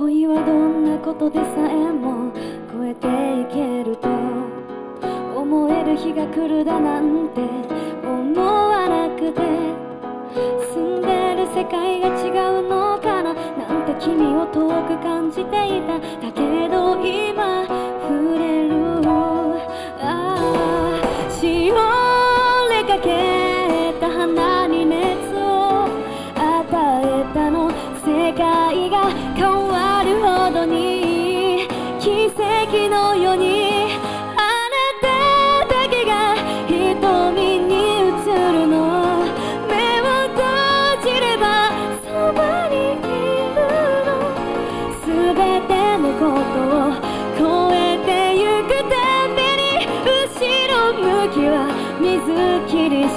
恋はどんなことでさえも超えていけると思える日が来るだなんて思わなくて。住んでる世界が違うのかななんて君を遠く感じていた。だけ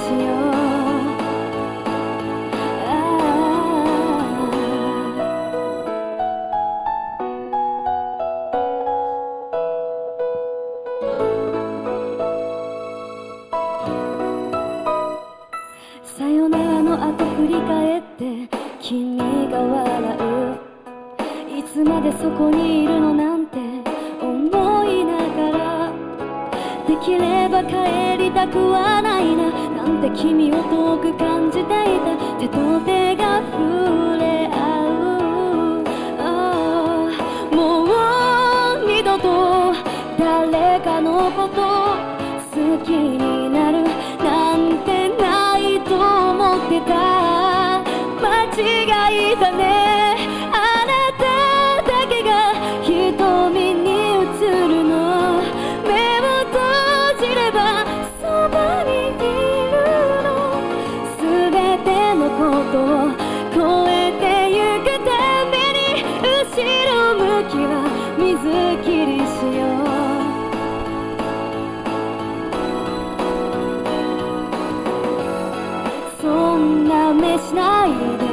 さよならの後振り返って君が笑ういつまでそこにいるのなんて思いながらできれば帰りたくはないな君を遠く感じていた。手と手が触れ合う。もう二度と誰かのこと好きになるなんてないと思ってた。間違いだね。っきりしよう。そんな目しないで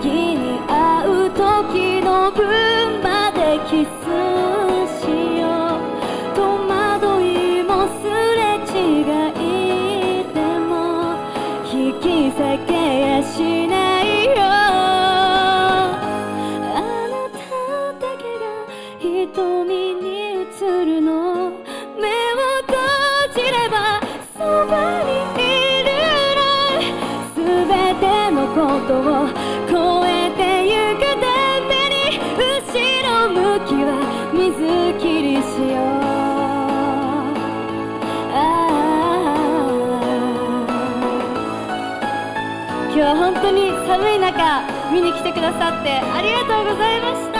次に会う時の分瞳に映るの。目を閉じればそばにいるのすべてのことを超えてゆくために後ろ向きは水切りしよう。ああ。今日は本当に寒い中見に来てくださってありがとうございました。